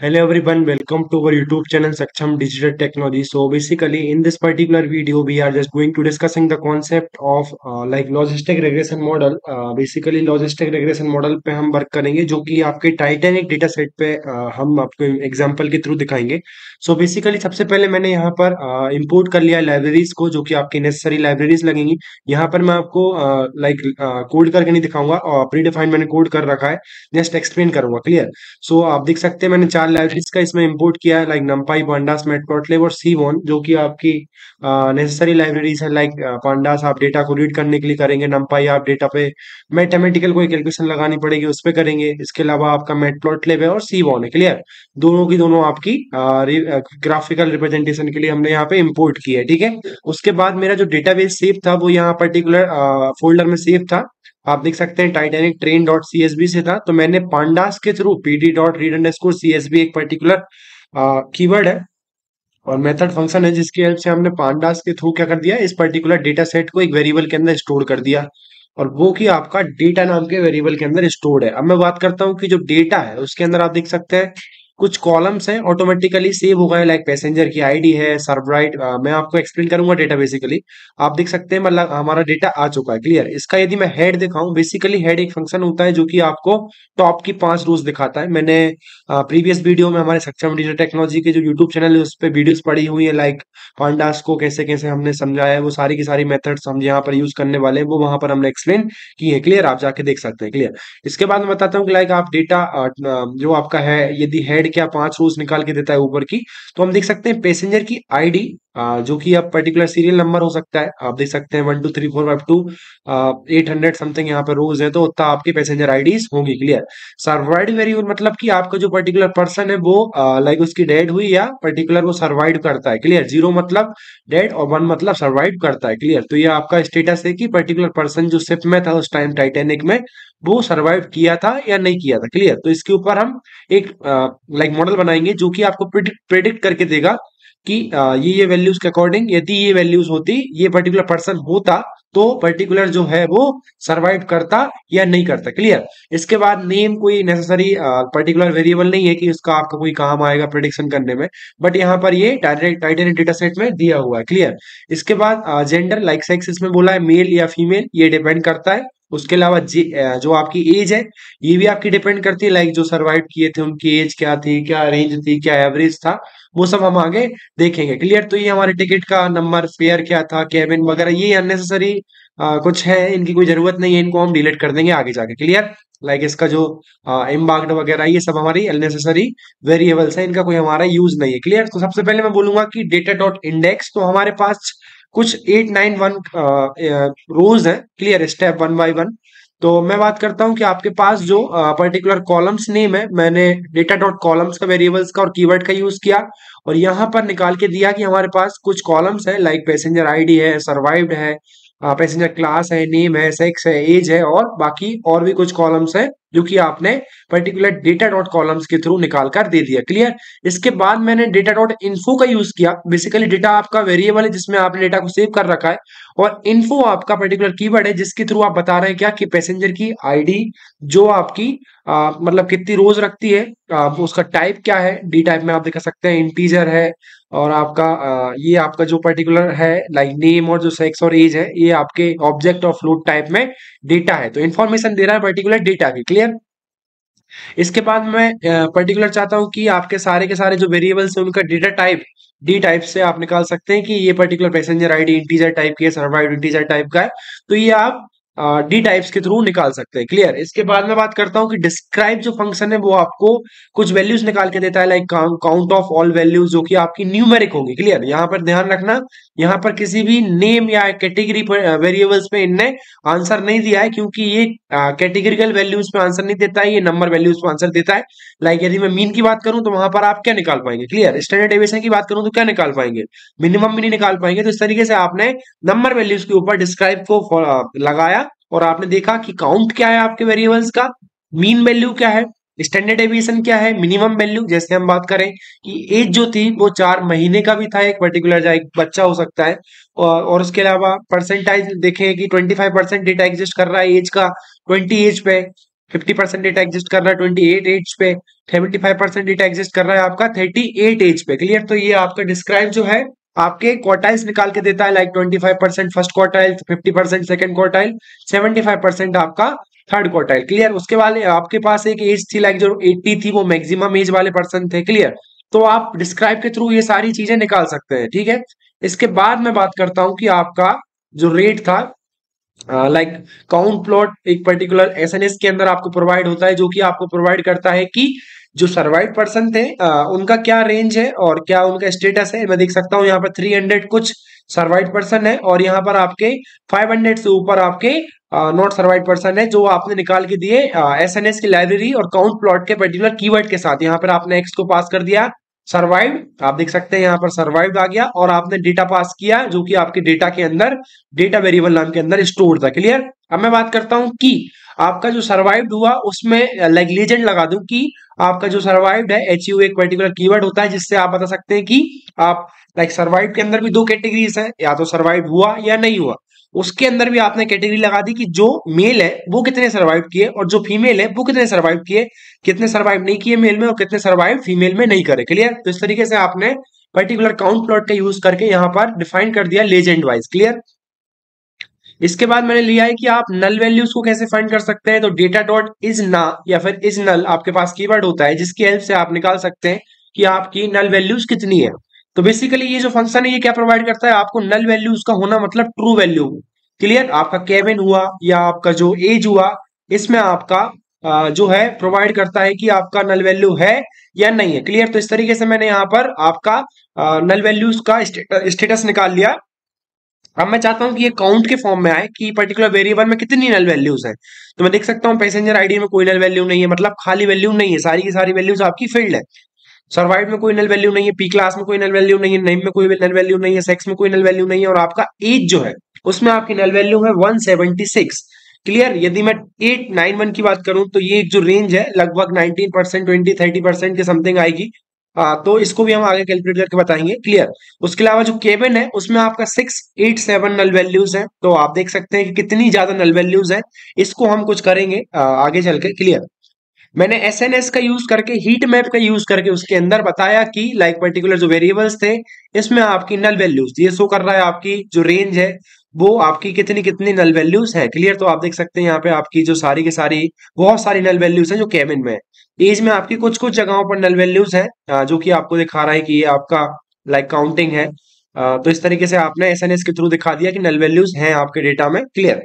Hello everyone welcome to our YouTube channel Saksham digital technology so basically in this particular video we are just going to discussing the concept of like logistic regression model basically logistic regression model पे हम work करेंगे जो कि आपके Titanic data set पे uh, हम आपको example के थ्रू दिखाएँगे। सो so बेसिकली सबसे पहले मैंने यहाँ पर इम्पोर्ट uh, कर लिया लाइब्रेरीज को जो कि आपकी नेसेसरी लाइब्रेरीज लगेंगी। यहाँ पर मैं आपको लाइक uh, कोड uh, करके नहीं दिखाऊँगा प्री uh, मैंने कोड कर रखा है। जस्ट एक्सप्लेन करूँगा क्लियर सो आप देख सकते हैं मैंने चार लाइब्रेरीज का इसमें इंपोर्ट किया है लाइक नम्पाई पांडास मेटप्लॉटलिब और सीवॉन जो कि आपकी नेसेसरी लाइब्रेरीज है। लाइक पांडास आप डेटा को रीड करने के लिए करेंगे। नम्पाई आप डेटा पे मैथमेटिकल कोई कैलकुलेशन लगानी पड़ेगी, उस पर करेंगे। इसके अलावा आपका मेटप्लॉटलिब है और सीवॉन है क्लियर दोनों की दोनों आपकी ग्राफिकल रिप्रेजेंटेशन के लिए हमने यहाँ पे इम्पोर्ट किया है, ठीक है? उसके बाद मेरा जो डेटाबेस सेव था, वो यहाँ पर्टिकुलर फोल्डर में सेव था। आप देख सकते हैं Titanic train dot C S V से था। तो मैंने पांडास के through PD dot read underscore C S V एक पर्टिकुलर कीवर्ड है और मेथड फ़ंक्शन है जिसकी हेल्प से हमने पांडास के थ्रू क्या कर दिया? इस पर्टिकुलर डेटा सेट को एक वेरिएबल के अंदर स्टोर कर दिया और वो की आपका डेटा नाम के वेरिएबल के अंदर स्टोर्ड है। अब मैं बात करता हूँ कि जो डेटा है, उसके अंदर आप देख सकते हैं कुछ कॉलम्स हैं ऑटोमेटिकली सेव हो गए लाइक पैसेंजर की आईडी है सर्वराइट मैं आपको एक्सप्लेन करूँगा डेटा बेसिकली आप देख सकते हैं मतलब हमारा डेटा आ चुका है क्लियर इसका यदि मैं हेड दिखाऊँ बेसिकली हेड एक फ़ंक्शन होता है जो कि आपको टॉप की पाँच रोज दिखाता है। मैंने प्रीवियस वीडियो में हमारे सक्षम डिजिटल टेक्नोलॉजी के जो यूट्यूब चैनल है, उस पर वीडियोज़ पड़ी हुई है लाइक पांडास को कैसे कैसे हमने समझाया है, वो सारी की सारी मेथड्स हम यहाँ पर यूज़ करने वाले हैं, वो वहाँ पर हमने एक्सप्लेन की है क्लियर आप जाके देख सकते हैं क्लियर इसके बाद मैं बताता हूँ कि लाइक आप डेटा जो आपका है, यदि हेड क्या पाँच रोज निकाल के देता है ऊपर की तो हम देख सकते हैं पैसेंजर की आईडी जो कि अब पर्टिकुलर सीरियल नंबर हो सकता है। आप देख सकते हैं one two three four five to eight hundred something यहाँ पे रोज है तो उतना आपकी पैसेंजर आईडीज होंगी क्लियर सर्वाइड वेरिएबल मतलब कि आपका जो पर्टिकुलर पर्सन है वो लाइक उसकी डेड हुई या पर्टिकुलर वो सर्वाइव करता है क्लियर ज़ीरो मतलब डेड और वन मतलब सर्वाइव करता है क्लियर तो ये आपका स्टेटस है कि पर्टिकुलर पर्सन जो शिप में था उस टाइम टाइटेनिक में, वो सर्वाइव किया था या नहीं किया था क्लियर तो इसके ऊपर हम एक लाइक मॉडल बनाएँगे जो कि आपको प्रिडिक्ट करके देगा कि ये ये वैल्यूज़ के अकॉर्डिंग यदि ये वैल्यूज़ होती, ये पर्टिकुलर पर्सन होता तो पर्टिकुलर जो है वो सरवाइव करता या नहीं करता क्लियर इसके बाद नेम कोई नेसेसरी पर्टिकुलर वेरिएबल नहीं है कि उसका आपका कोई काम आएगा प्रोडिक्शन करने में बट यहाँ पर ये डायरेक्ट टाइटन डेटा सेट में दिया हुआ है क्लियर इसके बाद जेंडर लाइक सेक्स इसमें बोला है मेल या फीमेल ये डिपेंड करता है। उसके अलावा जो आपकी एज है, ये भी आपकी डिपेंड करती है लाइक जो सर्वाइव किए थे, उनकी एज क्या थी, क्या रेंज थी, क्या एवरेज था, वो सब हम आगे देखेंगे। क्लियर तो ये हमारे टिकट का नंबर फेयर क्या था केबिन वगैरह, ये अननेसेसरी कुछ है, इनकी कोई ज़रूरत नहीं है, इनको हम डिलीट कर देंगे आगे जाके। क्लियर लाइक इसका जो एम्बार्ड वगैरह, ये सब हमारी अननेसेसरी वेरिएबल्स है, इनका कोई हमारा यूज़ नहीं है। क्लियर तो सबसे पहले मैं बोलूँगा कि डेटा डॉट इंडेक्स तो हमारे पास कुछ एट नाइन वन रोज है clear step one by one तो मैं बात करता हूँ कि आपके पास जो पर्टिकुलर कॉलम्स नेम है, मैंने डेटा डॉट कॉलम्स का वेरिएबल्स का और कीवर्ड का यूज़ किया और यहाँ पर निकाल के दिया कि हमारे पास कुछ कॉलम्स है लाइक पैसेंजर आईडी है सर्वाइव्ड है पैसेंजर क्लास है नेम है सेक्स है एज है और बाकी और भी कुछ कॉलम्स है। जो कि आपने पर्टिकुलर डेटा डॉट कॉलम्स के थ्रू निकाल कर दे दिया क्लियर इसके बाद मैंने डेटा डॉट इन्फो का यूज़ किया। बेसिकली डेटा आपका वेरिएबल है जिसमें आपने डेटा को सेव कर रखा है और इन्फो आपका पर्टिकुलर कीवर्ड है जिसके थ्रू आप बता रहे हैं क्या कि पैसेंजर की आईडी जो आपकी आ, मतलब कितनी रोज रखती है आ, उसका टाइप क्या है डी टाइप में आप दिखा सकते हैं इंटीजर है और आपका आ, ये आपका जो पर्टिकुलर है लाइक नेम और जो सेक्स और एज है ये आपके ऑब्जेक्ट ऑफ़ फ्लोट टाइप में डेटा है। तो इन्फॉर्मेशन दे रहा है पर्टिकुलर डेटा की क्लियर इसके बाद मैं पर्टिकुलर चाहता हूँ कि आपके सारे के सारे जो वेरिएबल्स हैं, उनका डेटा टाइप डी टाइप से आप निकाल सकते हैं कि ये particular passenger ID integer type की है सर्वाइड इंटीजर टाइप का है तो ये आप डी टाइप्स के थ्रू निकाल सकते हैं क्लियर इसके बाद में बात करता हूँ कि डिस्क्राइब जो फ़ंक्शन है, वो आपको कुछ वैल्यूज़ निकाल के देता है like count of all values जो कि आपकी न्यूमेरिक होंगी क्लियर यहाँ पर ध्यान रखना यहाँ पर किसी भी नेम या कैटेगरी वेरिएबल्स पे इनने आंसर नहीं दिया है, क्योंकि ये कैटेगरिकल वैल्यूज़ पे आंसर नहीं देता है, ये नंबर वैल्यूज़ पे आंसर देता है। लाइक यदि मैं मीन की बात करूँ तो वहाँ पर आप क्या निकाल पाएँगे? क्लियर स्टैंडर्ड डेविएशन की बात करूँ तो क्या निकाल पाएँगे? मिनिमम भी नहीं निकाल पाएँगे। तो इस तरीके से आपने नंबर वैल्यूज़ के ऊपर डिस्क्राइब को लगाया, और आपने देखा कि काउंट क्या है आपके वेरिएबल्स का? मीन वैल्यू क्या है? स्टैंडर्ड एविएशन क्या है? मिनिमम वैल्यू जैसे हम बात करें कि एज जो थी वो चार महीने का भी था एक पर्टिकुलर एक बच्चा हो सकता है। और, उसके अलावा परसेंटाइज देखें कि 25 परसेंट डेटा एग्जिस्ट कर रहा है एज का 20 एज पे फिफ्टी परसेंट डेटा एग्जिस्ट कर रहा है ट्वेंटी एट एज पे seventy five percent data exist कर रहा है आपका थर्टी एट एज पे। क्लियर तो ये आपका डिस्क्राइब जो है आपके क्वार्टाइल्स निकाल के देता है like twenty five percent first quartile fifty percent second quartile seventy five percent आपका थर्ड क्वार्टाइल क्लियर उसके वाले आपके पास एक एज थी लाइक जो एट्टी थी वो मैक्सिमम एज वाले पर्सन थे क्लियर तो आप डिस्क्राइब के थ्रू ये सारी चीज़ें निकाल सकते हैं ठीक है? इसके बाद मैं बात करता हूँ कि आपका जो रेट था लाइक काउंट प्लॉट एक पर्टिकुलर एसएनएस के अंदर आपको प्रोवाइड होता है जो कि आपको प्रोवाइड करता है कि जो सर्वाइव पर्सन थे uh, उनका क्या रेंज है और क्या उनका स्टेटस है? मैं देख सकता हूँ यहाँ पर 300 कुछ सर्वाइव पर्सन है और यहाँ पर आपके 500 से ऊपर आपके नॉट सर्वाइव पर्सन है, जो आपने निकाल के दिए एस एन एस की लाइब्रेरी और काउंट प्लॉट के पर्टिकुलर कीवर्ड के साथ। यहाँ पर आपने एक्स को पास कर दिया सर्वाइव आप देख सकते हैं यहाँ पर सर्वाइव आ गया और आपने डेटा पास किया, जो कि आपके डेटा के अंदर डेटा वेरिएबल नाम के अंदर स्टोर था। क्लियर अब मैं बात करता हूँ कि आपका जो सर्वाइव हुआ, उसमें लाइक लीजेंड लगा दूँ कि आपका जो सर्वाइव है एच यू एक पर्टिकुलर कीवर्ड होता है, जिससे आप बता सकते हैं कि आप लाइक सर्वाइव के अंदर भी दो कैटेगरीज है, या तो सर्वाइव हुआ या नहीं हुआ। उसके अंदर भी आपने कैटेगरी लगा दी कि जो मेल है, वो कितने सर्वाइव किए और जो फीमेल है, वो कितने सर्वाइव किए, कितने सर्वाइव नहीं किए मेल में और कितने सर्वाइव फीमेल में नहीं करे। क्लियर तो इस तरीके से आपने पर्टिकुलर काउंट प्लॉट का यूज़ करके यहाँ पर डिफाइन कर दिया लेजेंड वाइज क्लियर इसके बाद मैंने लिया है कि आप नल वैल्यूज़ को कैसे फाइंड कर सकते हैं। तो डेटा डॉट इज़ ना या फिर इज़ नल आपके पास कीवर्ड होता है, जिसकी हेल्प से आप निकाल सकते हैं कि आपकी नल वैल्यूज़ कितनी है। तो बेसिकली ये जो फ़ंक्शन है, ये क्या प्रोवाइड करता है? आपको नल वैल्यू उसका होना मतलब ट्रू वैल्यू क्लियर आपका केबिन हुआ या आपका जो एज हुआ, इसमें आपका जो है प्रोवाइड करता है कि आपका नल वैल्यू है या नहीं है। क्लियर तो इस तरीके से मैंने यहाँ पर आपका नल वैल्यूज़ का स्टेटस निकाल लिया। अब मैं चाहता हूँ कि ये काउंट के फॉर्म में आए कि पर्टिकुलर वेरिएबल में कितनी नल वैल्यूज़ है। तो मैं देख सकता हूँ पैसेंजर आईडी में कोई नल वैल्यू नहीं है मतलब खाली वैल्यू नहीं है, सारी की सारी वैल्यूज़ आपकी फ़ील्ड है। सर्वाइव में कोई नल वैल्यू नहीं है पी क्लास में कोई नल वैल्यू नहीं है नेम में कोई नल वैल्यू नहीं है सेक्स में कोई नल वैल्यू नहीं है और आपका एज जो है उसमें आपकी नल वैल्यू है 176 क्लियर यदि मैं 891 की बात करूँ तो ये जो रेंज है लगभग 19 परसेंट ट्वेंटी थर्टी परसेंट के समथिंग आएगी। आ, तो इसको भी हम आगे कैलकुलेट करके बताएँगे। क्लियर उसके अलावा जो केबिन है उसमें आपका six eight seven null values है। तो आप देख सकते हैं कि कितनी ज़्यादा नल वैल्यूज़ है। इसको हम कुछ करेंगे आ, आगे चल के क्लियर मैंने एस एन एस का यूज़ करके हीट मैप का यूज़ करके उसके अंदर बताया कि लाइक like पर्टिकुलर जो वेरिएबल्स थे, इसमें आपकी नल वैल्यूज़ ये शो कर रहा है आपकी जो रेंज है, वो आपकी कितनी कितनी नल वैल्यूज़ है। क्लियर तो आप देख सकते हैं यहाँ पे आपकी जो सारी की सारी, बहुत सारी नल वैल्यूज़ है जो केबिन में है। एज में आपकी कुछ कुछ जगहों पर नल वैल्यूज़ है जो कि आपको दिखा रहा है कि ये आपका लाइक like काउंटिंग है। तो इस तरीके से आपने एस एन एस के थ्रू दिखा दिया कि नल वैल्यूज़ हैं आपके डेटा में क्लियर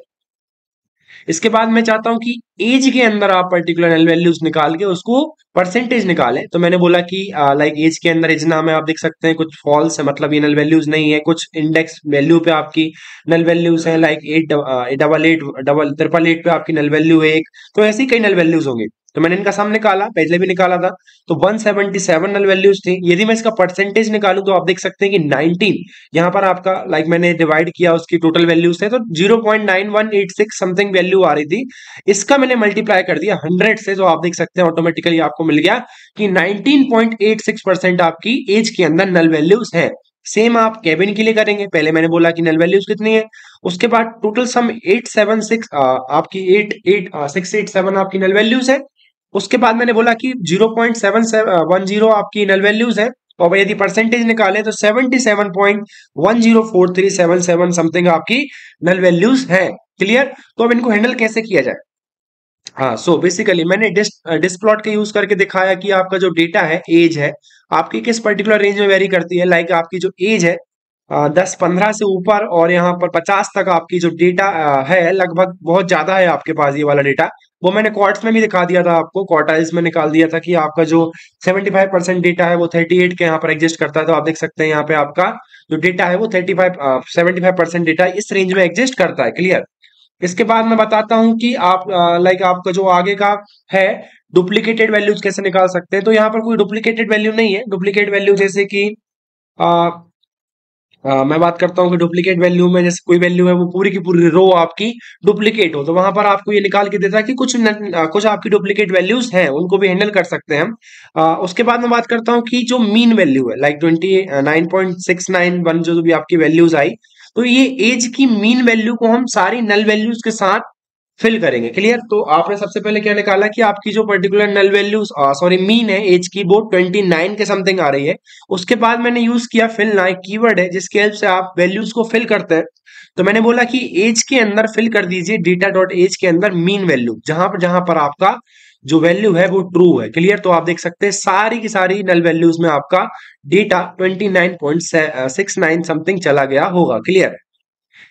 इसके बाद मैं चाहता हूँ कि एज के अंदर आप पर्टिकुलर एल वैल्यूज़ निकाल के उसको परसेंटेज निकालें। तो मैंने बोला कि लाइक एज के अंदर इजना में आप देख सकते हैं, कुछ फॉल्स है मतलब ये नल वैल्यूज़ नहीं है, कुछ इंडेक्स वैल्यू पे आपकी नल वैल्यूज़ है like eight double eight double triple eight पे आपकी नल वैल्यू है एक। तो ऐसी कई नल वैल्यूज़ होंगी। तो मैंने इनका सम निकाला, पहले भी निकाला था तो 177 नल वैल्यूज़ थी। यदि मैं इसका परसेंटेज निकालूं तो आप देख सकते हैं कि 19 यहाँ पर आपका लाइक मैंने डिवाइड किया, उसकी टोटल वैल्यूज़ थे तो 0.9186 समथिंग वैल्यू आ रही थी। इसका मैंने मल्टीप्लाई कर दिया 100 से जो आप देख सकते हैं ऑटोमेटिकली आपको मिल गया कि 19.86 परसेंट आपकी एज के अंदर नल वैल्यूज़ है। सेम आप केबिन के लिए करेंगे। पहले मैंने बोला कि नल वैल्यूज़ कितनी है। उसके बाद टोटल सम 876 आपकी 8 8 687 आपकी नल वैल्यूज़ है। उसके बाद मैंने बोला कि 0.710 आपकी नल वैल्यूज़ है, और यदि परसेंटेज निकाले तो 77.104377 समथिंग आपकी नल वैल्यूज़ है। क्लियर तो अब इनको हैंडल कैसे किया जाए? हाँ सो बेसिकली मैंने डिस्प्लॉट का यूज़ करके दिखाया कि आपका जो डेटा है एज है, आपकी किस पर्टिकुलर रेंज में वेरी करती है। लाइक like आपकी जो एज है दस पंद्रह से ऊपर और यहाँ पर पचास तक आपकी जो डेटा है, लगभग बहुत ज़्यादा है आपके पास ये वाला डेटा वो मैंने क्वार्ट्स में भी दिखा दिया था आपको क्वार्टाइल्स में निकाल दिया था कि आपका जो 75 परसेंट डेटा है वो 38 के यहाँ पर एग्जिस्ट करता है तो आप देख सकते हैं यहाँ पे आपका जो डेटा है वो 35 75 परसेंट डेटा इस रेंज में एग्जिस्ट करता है क्लियर इसके बाद मैं बताता हूँ कि आप लाइक आपका जो आगे का है डुप्लीकेटेड वैल्यूज़ कैसे निकाल सकते हैं? तो यहाँ पर कोई डुप्लीकेटेड वैल्यू नहीं है डुप्लीकेट वैल्यू जैसे कि आ, मैं बात करता हूँ कि डुप्लीकेट वैल्यू में जैसे कोई वैल्यू है वो पूरी की पूरी रो आपकी डुप्लीकेट हो तो वहाँ पर आपको ये निकाल के देता है कि कुछ न, कुछ आपकी डुप्लीकेट वैल्यूज़ हैं उनको भी हैंडल कर सकते हैं हम। आ, उसके बाद मैं बात करता हूँ कि जो मीन वैल्यू है like twenty nine point six nine one जो भी आपकी वैल्यूज़ आई तो ये एज की मीन वैल्यू को हम सारी नल वैल्यूज़ के साथ फिल करेंगे। क्लियर तो आपने सबसे पहले क्या निकाला कि आपकी जो particular null value sorry mean है एज की वो 29 के समथिंग आ रही है। उसके बाद मैंने यूज़ किया फिल ना एक कीवर्ड है, जिसके हेल्प से आप वैल्यूज़ को फिल करते हैं। तो मैंने बोला कि एज के अंदर फिल कर दीजिए डेटा डॉट एज के अंदर मीन वैल्यू जहाँ पर जहाँ पर आपका जो वैल्यू है वो ट्रू है। क्लियर तो आप देख सकते हैं सारी की सारी नल वैल्यूज़ में आपका डेटा 29.69 समथिंग चला गया होगा। क्लियर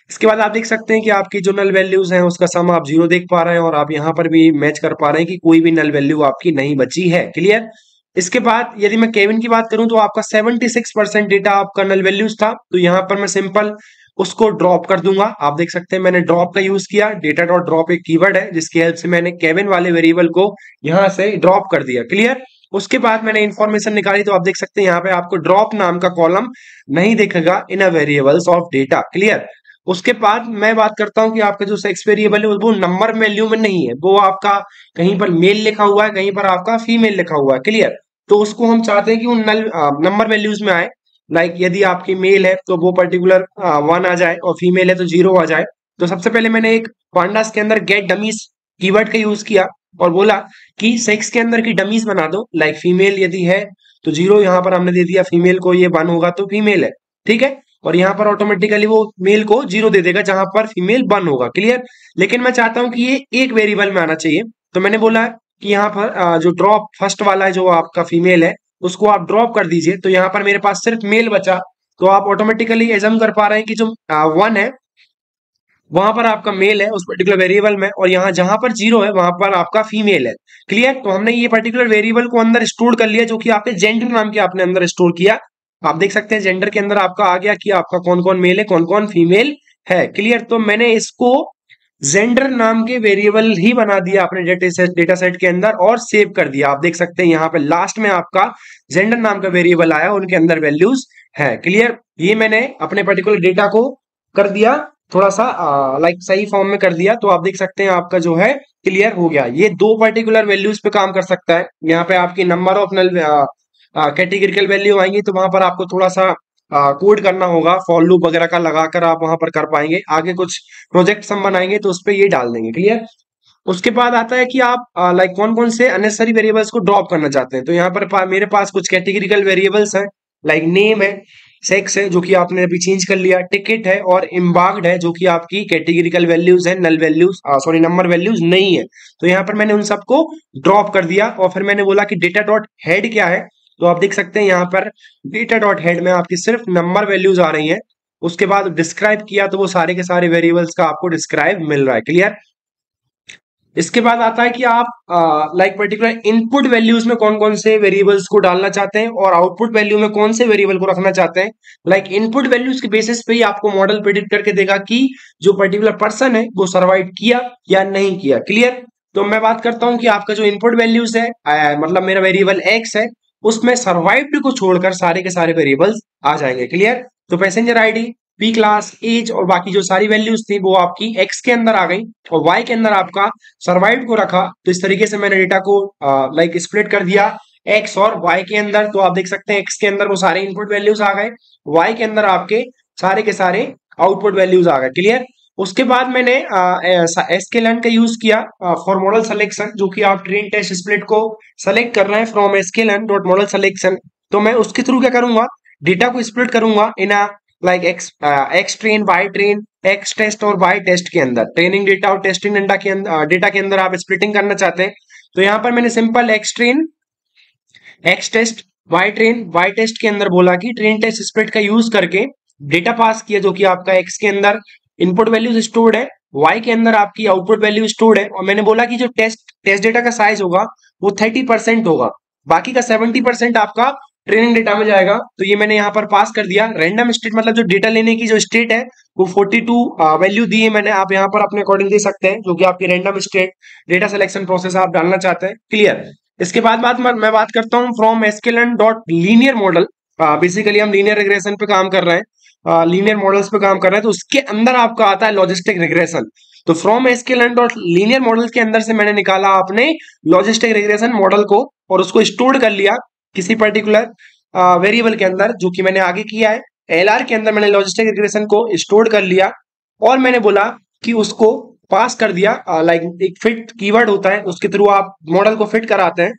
इसके बाद आप देख सकते हैं कि आपकी जो नल वैल्यूज़ हैं, उसका सम आप ज़ीरो देख पा रहे हैं और आप यहाँ पर भी मैच कर पा रहे हैं कि कोई भी नल वैल्यू आपकी नहीं बची है। क्लियर इसके बाद यदि मैं केविन की बात करूँ तो आपका 76 परसेंट डेटा आपका नल वैल्यूज़ था। तो यहाँ पर मैं सिंपल उसको ड्रॉप कर दूँगा। आप देख सकते हैं मैंने ड्रॉप का यूज़ किया। डेटा डॉट ड्रॉप एक कीवर्ड है, जिसकी हेल्प से मैंने केविन वाले वेरिएबल को यहाँ से ड्रॉप कर दिया। क्लियर उसके बाद मैंने इन्फॉर्मेशन निकाली तो आप देख सकते हैं यहाँ पे आपको ड्रॉप नाम का कॉलम नहीं देखेगा in a variables of data clear उसके बाद मैं बात करता हूँ कि आपका जो सेक्स वेरिएबल है, वो नंबर वैल्यू में नहीं है। वो आपका कहीं पर मेल लिखा हुआ है, कहीं पर आपका फीमेल लिखा हुआ है क्लियर तो उसको हम चाहते हैं कि नल नंबर वैल्यूज़ में आए। लाइक यदि आपकी मेल है तो वो पर्टिकुलर वन आ जाए और फीमेल है तो ज़ीरो आ जाए। तो सबसे पहले मैंने एक पांडास के अंदर गेट डमीज कीवर्ड का यूज़ किया और बोला कि सेक्स के अंदर की डमीज बना दो। लाइक फीमेल यदि है तो ज़ीरो यहाँ पर हमने दे दिया। फीमेल को ये वन होगा तो फीमेल है। ठीक है? और यहाँ पर ऑटोमेटिकली वो मेल को ज़ीरो दे देगा जहाँ पर फीमेल वन होगा क्लियर लेकिन मैं चाहता हूँ कि ये एक वेरिएबल में आना चाहिए। तो मैंने बोला कि यहाँ पर जो ड्रॉप फ़र्स्ट वाला है, जो आपका फीमेल है, उसको आप ड्रॉप कर दीजिए। तो यहाँ पर मेरे पास सिर्फ़ मेल बचा। तो आप ऑटोमेटिकली एजम कर पा रहे हैं कि जो वन है, वहाँ पर आपका मेल है, उस पर्टिकुलर वेरिएबल में, और यहाँ जहाँ पर ज़ीरो है, वहाँ पर आपका फीमेल है। क्लियर तो हमने ये पर्टिकुलर वेरिएबल को अंदर स्टोर कर लिया, जो कि आपके जेंडर नाम के आपने अंदर स्टोर किया। आप देख सकते हैं जेंडर के अंदर आपका आ गया कि आपका कौन कौन मेल है कौन कौन फीमेल है। क्लियर तो मैंने इसको जेंडर नाम के वेरिएबल ही बना दिया सेट डेटा सेट के अंदर और सेव कर दिया। आप देख सकते हैं यहाँ पे लास्ट में आपका जेंडर नाम का वेरिएबल आया, उनके अंदर वैल्यूज़ है। क्लियर ये मैंने अपने पर्टिकुलर डेटा को कर दिया थोड़ा सा लाइक सही फॉर्म में कर दिया। तो आप देख सकते हैं आपका जो है क्लियर हो गया। ये दो पर्टिकुलर वैल्यूज़ पे काम कर सकता है। यहाँ पे आपकी number of null categorical value आएँगी तो वहाँ पर आपको थोड़ा सा कोड करना होगा फॉर लूप वगैरह का लगाकर आप वहाँ पर कर पाएँगे। आगे कुछ प्रोजेक्ट हम बनाएँगे तो उस पर ये डाल देंगे क्लियर उसके बाद आता है कि आप लाइक कौन कौन से अनेसरी वेरिएबल्स को ड्रॉप करना चाहते हैं। तो यहाँ पर पा, मेरे पास कुछ कैटेगरिकल वेरिएबल्स हैं लाइक नेम है सेक्स है जो कि आपने अभी चेंज कर लिया टिकट है और इम्बाग्ड है जो कि आपकी कैटेगरिकल वैल्यूज़ है null values sorry number values नहीं है। तो यहाँ पर मैंने उन सबको ड्रॉप कर दिया और फिर मैंने बोला कि डेटा डॉट हेड क्या है? तो आप देख सकते हैं यहाँ पर डेटा डॉट हेड में आपकी सिर्फ़ नंबर वैल्यूज़ आ रही हैं। उसके बाद डिस्क्राइब किया तो वो सारे के सारे वेरिएबल्स का आपको डिस्क्राइब मिल रहा है। क्लियर इसके बाद आता है कि आप लाइक पर्टिकुलर इनपुट वैल्यूज़ में कौन कौन से वेरिएबल्स को डालना चाहते हैं और आउटपुट वैल्यू में कौन से वेरिएबल को रखना चाहते हैं। लाइक इनपुट वैल्यूज़ के बेसिस पे ही आपको मॉडल प्रिडिक्ट करके देगा कि जो पर्टिकुलर पर्सन है, वो सर्वाइव किया या नहीं किया। क्लियर तो मैं बात करता हूँ कि आपका जो इनपुट वैल्यूज़ है मतलब मेरा वेरिएबल एक्स है उसमें सर्वाइव्ड को छोड़कर सारे के सारे वेरिएबल्स आ जाएँगे क्लियर तो passenger ID P class age और बाकी जो सारी वैल्यूज़ थी, वो आपकी एक्स के अंदर आ गई और वाई के अंदर आपका सर्वाइव को रखा। तो इस तरीके से मैंने डेटा को लाइक स्प्लिट कर दिया एक्स और वाई के अंदर। तो आप देख सकते हैं एक्स के अंदर वो सारे इनपुट वैल्यूज़ आ गए। वाई के अंदर आपके सारे के सारे आउटपुट वैल्यूज़ आ गए क्लियर उसके बाद मैंने एसकेलन का यूज़ किया फॉर मॉडल सिलेक्शन जो कि आप ट्रेन टेस्ट स्प्लिट को सेलेक्ट कर रहे हैं from sklearn dot model selection तो मैं उसके थ्रू क्या करूँगा? डेटा को स्प्लिट करूँगा इन like X X train Y train X test और वाई टेस्ट के अंदर. ट्रेनिंग डेटा और टेस्टिंग डेटा के अंदर डेटा के अंदर आप स्प्लिटिंग करना चाहते हैं. तो यहाँ पर मैंने simple X train X test Y train Y test के अंदर बोला कि ट्रेन टेस्ट स्प्लिट का यूज़ करके डेटा पास किया, जो कि आपका एक्स के अंदर इनपुट वैल्यूज़ स्टोर्ड है वाई के अंदर आपकी आउटपुट वैल्यू स्टोर्ड है, और मैंने बोला कि जो टेस्ट टेस्ट डेटा का साइज़ होगा, वो थर्टी परसेंट होगा। बाकी का सेवेंटी परसेंट आपका ट्रेनिंग डेटा में जाएगा। तो ये मैंने यहाँ पर पास कर दिया। रैंडम स्टेट मतलब जो डेटा लेने की जो स्टेट है, वो 42 वैल्यू दी है मैंने। आप यहाँ पर अपने अकॉर्डिंग दे सकते हैं, जो कि आपकी random state data selection process आप डालना चाहते हैं। क्लियर इसके बाद बात मैं बात करता हूँ from sklearn dot linear model basically हम लीनियर रिग्रेशन पे काम कर रहे हैं। लीनियर मॉडल्स पे काम कर रहे हैं तो उसके अंदर आपका आता है लॉजिस्टिक रिग्रेशन तो from sklearn dot linear model के अंदर से मैंने निकाला आपने लॉजिस्टिक रिग्रेशन मॉडल को और उसको स्टोर कर लिया किसी पर्टिकुलर वेरिएबल के अंदर जो कि मैंने आगे किया है. एलआर के अंदर मैंने लॉजिस्टिक रिग्रेशन को स्टोर कर लिया और मैंने बोला कि उसको पास कर दिया लाइक एक फिट कीवर्ड होता है, उसके थ्रू आप मॉडल को फिट कराते हैं.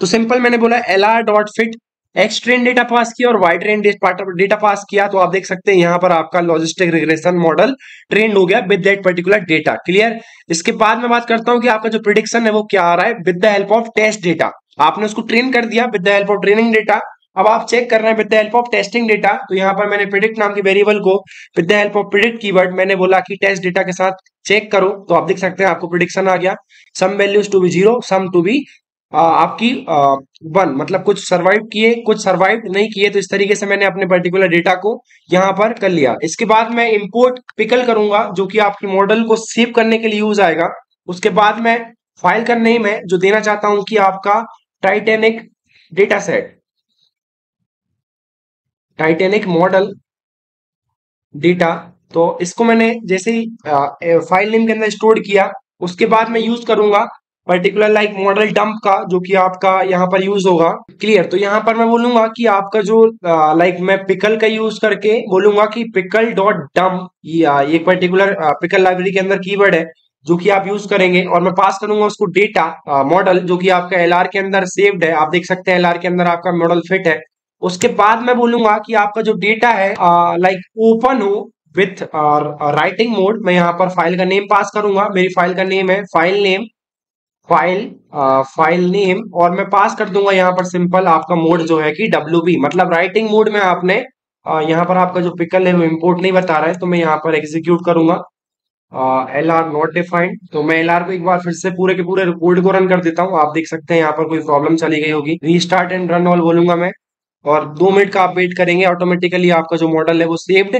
तो सिंपल मैंने बोला L R dot fit X train data pass किया और वाई ट्रेन डेटा पास किया तो आप देख सकते हैं यहाँ पर आपका लॉजिस्टिक रिग्रेशन मॉडल ट्रेंड हो गया with that particular data clear इसके बाद मैं बात करता हूँ कि आपका जो प्रिडिक्शन है वो क्या आ रहा है? With the help of test data आपने उसको ट्रेन कर दिया with the help of training data अब आप चेक कर रहे हैं with the help of testing data तो यहाँ पर मैंने प्रिडिक्ट नाम के वेरिएबल को with the help of predict keyword मैंने बोला कि टेस्ट डेटा के साथ चेक करो तो आप देख सकते हैं आपको प्रिडिक्शन आ गया. Some values to be zero some to be आपकी वन मतलब कुछ सर्वाइव किए, कुछ सर्वाइव नहीं किए तो इस तरीके से मैंने अपने पर्टिकुलर डेटा को यहाँ पर कर लिया। इसके बाद मैं इंपोर्ट पिकल करूँगा, जो कि आपके मॉडल को सेव करने के लिए यूज़ आएगा। उसके बाद मैं फ़ाइल का नेम है जो देना चाहता हूँ कि आपका Titanic data set Titanic model data तो इसको मैंने जैसे ही फ़ाइल नेम के अंदर स्टोर किया, उसके बाद मैं यूज़ करूँगा पर्टिकुलर लाइक मॉडल डंप का, जो कि आपका यहाँ पर यूज़ होगा। क्लियर तो यहाँ पर मैं बोलूँगा कि आपका जो लाइक मैं पिकल का यूज़ करके बोलूँगा कि पिकल डॉट डम्प ये पर्टिकुलर पिकल लाइब्रेरी के अंदर कीवर्ड है, जो कि आप यूज़ करेंगे। और मैं पास करूँगा उसको डेटा मॉडल जो कि आपका एलआर के अंदर सेव्ड है। आप देख सकते हैं एलआर के अंदर आपका मॉडल फिट है। उसके बाद मैं बोलूँगा कि आपका जो डेटा है लाइक ओपन हो विथ राइटिंग मोड मैं यहाँ पर फ़ाइल का नेम पास करूँगा। मेरी फ़ाइल का नेम है file name file file name और मैं पास कर दूँगा यहाँ पर सिंपल आपका मोड जो है कि डब्ल्यू मतलब राइटिंग मोड में आपने यहाँ पर आपका जो पिकल है वो इम्पोर्ट नहीं बता रहा है तो मैं यहाँ पर एग्जीक्यूट करूँगा। एल आर नॉट डिफाइंड तो मैं एल आर को एक बार फिर से पूरे के पूरे रिपोर्ट को रन कर देता हूँ। आप देख सकते हैं यहाँ पर कोई प्रॉब्लम चली गई होगी। रीस्टार्ट एंड रन ऑल बोलूँगा मैं। और दो मिनट का आप वेट करेंगे ऑटोमेटिकली आपका जो मॉडल है वो सेव्ड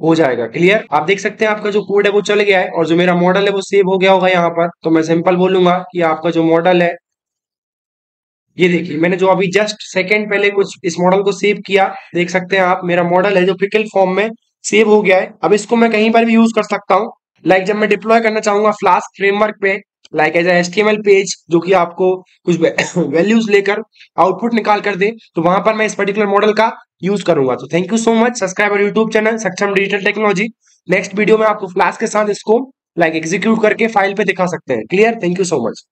हो जाएगा क्लियर आप देख सकते हैं आपका जो कोड है वो चल गया है और जो मेरा मॉडल है वो सेव हो गया होगा यहाँ पर। तो मैं सिंपल बोलूँगा कि आपका जो मॉडल है, ये देखिए, मैंने जो अभी जस्ट सेकेंड पहले कुछ इस मॉडल को सेव किया, देख सकते हैं आप, मेरा मॉडल है जो फिकल फॉर्म में सेव हो गया है। अब इसको मैं कहीं पर भी यूज़ कर सकता हूँ। लाइक जब मैं डिप्लॉय करना चाहूँगा फ्लास्क फ्रेमवर्क पे लाइक एज एस पेज जो कि आपको कुछ वैल्यूज़ लेकर आउटपुट निकाल कर दे तो वहाँ पर मैं इस पर्टिकुलर मॉडल का यूज़ करूँगा। तो thank you so much subscriber YouTube channel Saksham digital technology next video में आपको फ्लैश के साथ इसको लाइक like, एग्जीक्यूट करके फ़ाइल पे दिखा सकते हैं। Clear thank you so much